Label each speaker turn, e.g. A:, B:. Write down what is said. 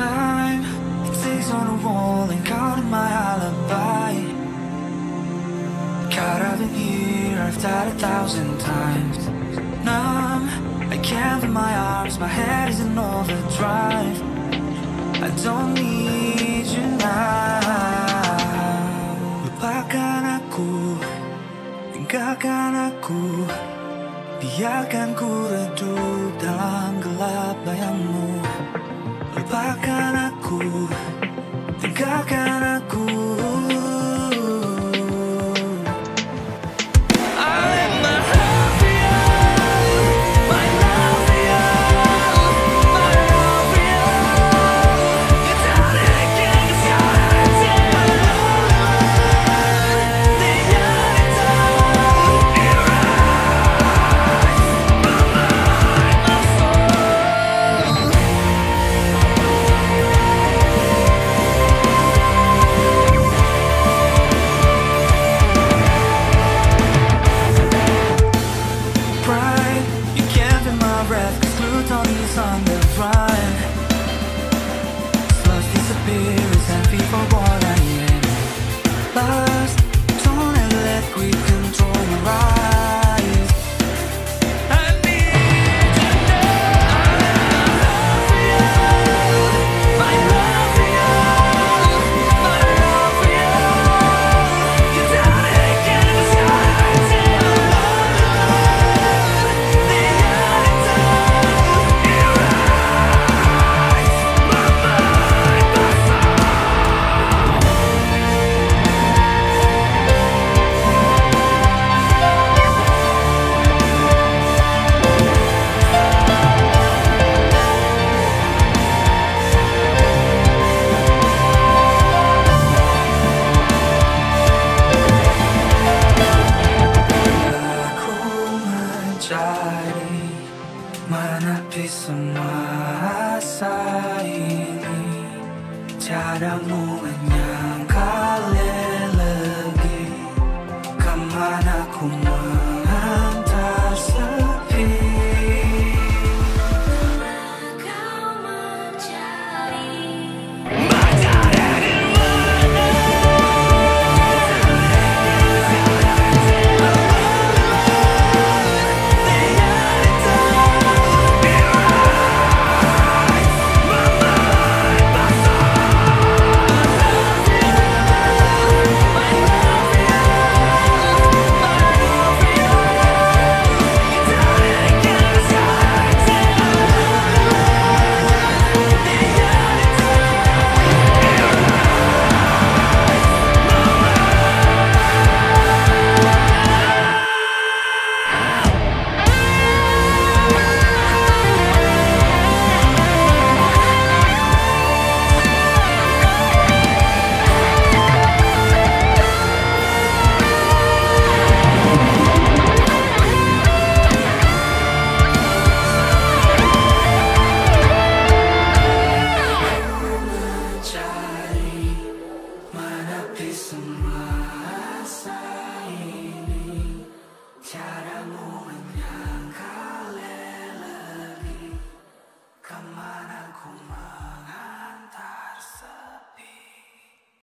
A: time. It takes on a wall and counting my alibi. Caught up in here, I've died a thousand times. Numb, I can't feel my arms, my head is in overdrive. I don't need you now. Lupakan aku, tinggalkan aku Biarkan ku redup dalam gelap bayangmu Lupakan aku, tinggalkan aku. Menepi semua rasa ini? Caramu menyatakan